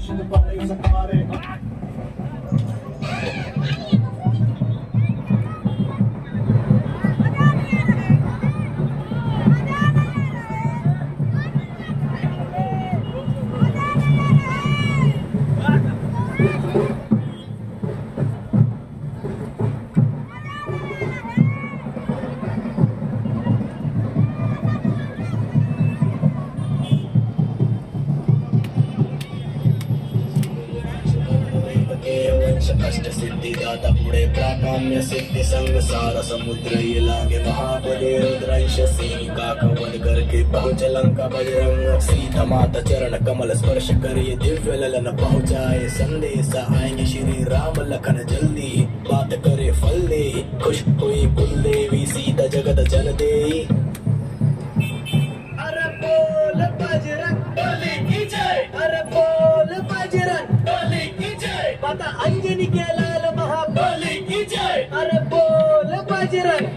Sino ba kayo sa pare? कष्ट सिद्धि दाता पुणे प्राकाम्य सिद्धि संग सारा समुद्र ये लागे महाबले रुद्रंश का कवल करके पहुँच लंका बजरंग सीता माता चरण कमल स्पर्श करिए दिव्य ललन पहुँचाए, संदेश आएँगे श्री राम लखन जल्दी, बात करे फल दे। खुश हुई जय माता अंजनी के लाल महाबली की जय. अरे बोल बजरंग